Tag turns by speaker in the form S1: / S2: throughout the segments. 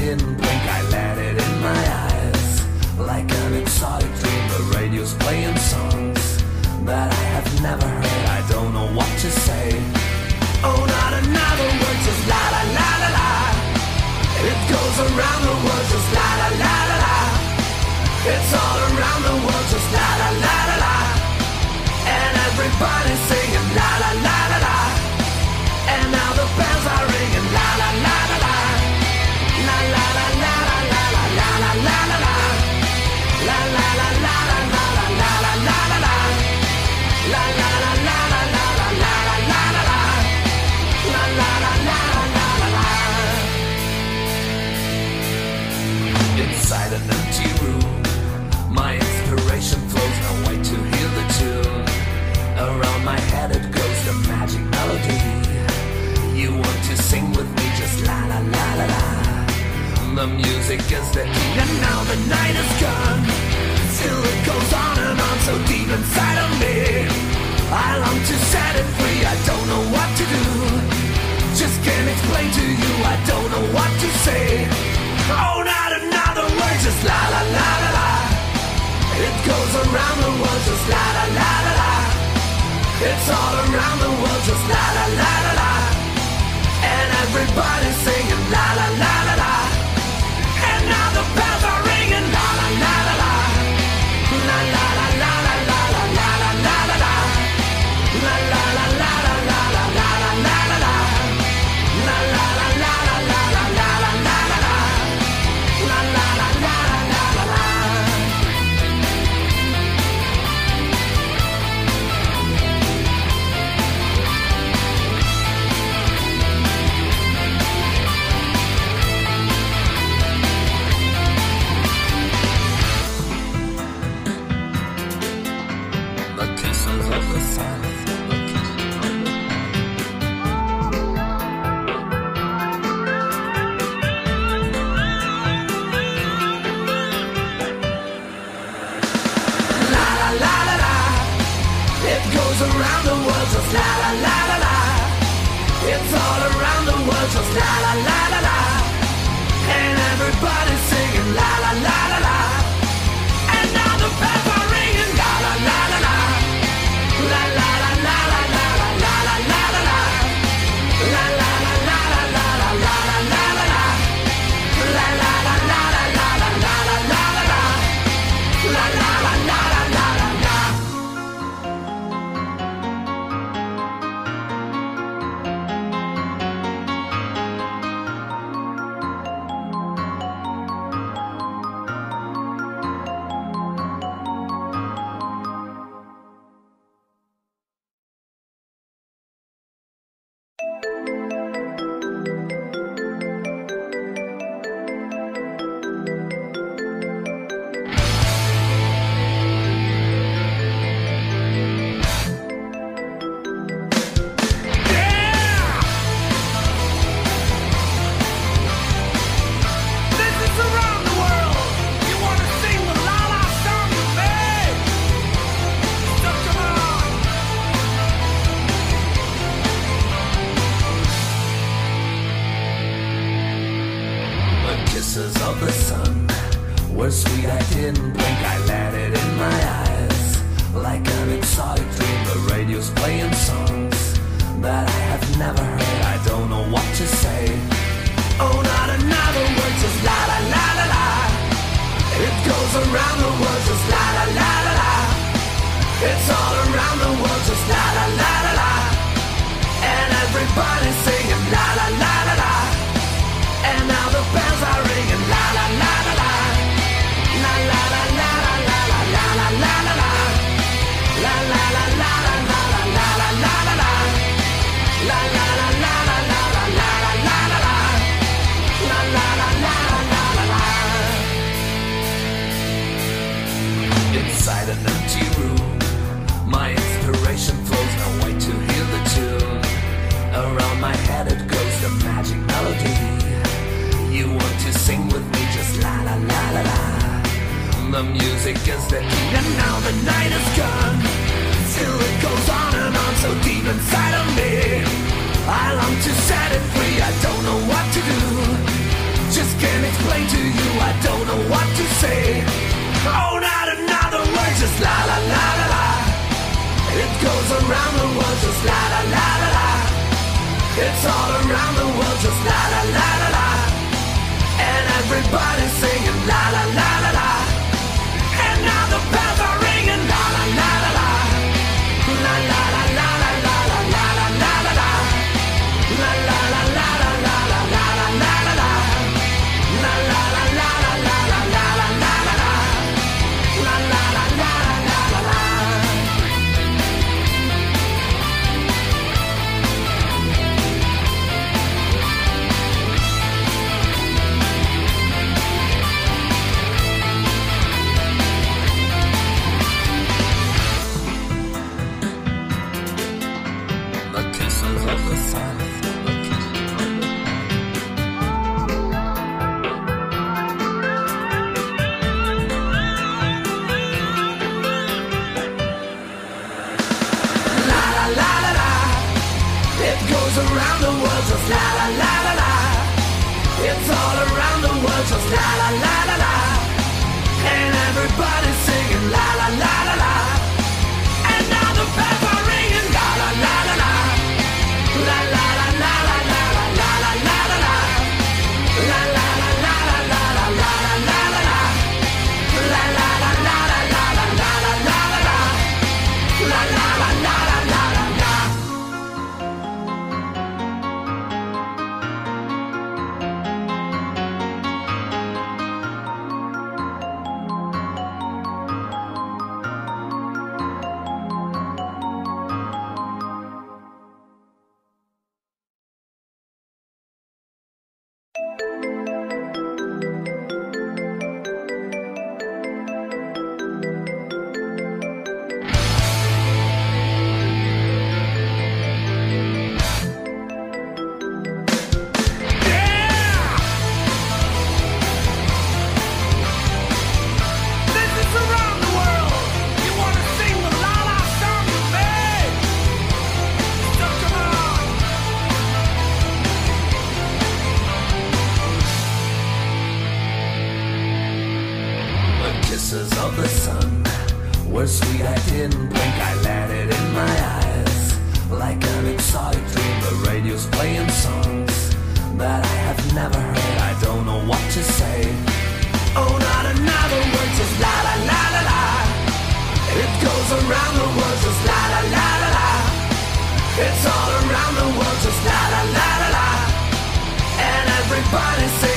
S1: didn't blink, I let it in my eyes. Like an exotic dream, the radio's playing songs that I have never heard. I don't know what to say. Oh, not another word, just la la la la la. It goes around the world, just la la la la la. It's all around the world, just la la la la la. You want to sing with me, just la la la la la. The music is the key, and now the night is gone. Still it goes on and on, so deep inside of me. I long to set it free. I don't know what to do. Just can't explain to you. I don't know what to say. Oh, not another word, just la la la la la. It goes around the world, just la la la la la. It's all around the world, just la la la la Everybody singing la la la. La la la la la. It's all around of the sun were sweet. I didn't blink. I let it in my eyes. Like an exotic dream, the radio's playing songs that I have never heard. I don't know what to say. Oh, not another word, just la la la la la. It goes around the world, just la la la la la. It's all around the world, just la la la la la. And everybody's singing la la la all around the world just la la la la kisses of the sun were sweet. I didn't blink. I let it in my eyes like an exotic dream. The radio's playing songs that I have never heard. I don't know what to say. Oh, not another word, just la la la la la. It goes around the world, just la la la la la. It's all around the world, just la la la la la. And everybody's singing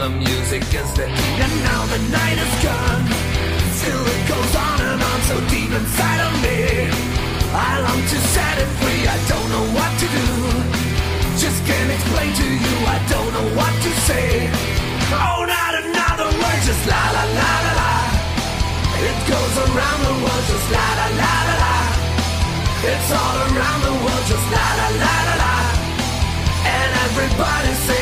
S1: The music is the key, and now the night is gone. Still it goes on and on so deep inside of me. I long to set it free, I don't know what to do. Just can't explain to you, I don't know what to say. Oh, not another word, just la la la la la. It goes around the world, just la la la la la. It's all around the world, just la la la la la. And everybody say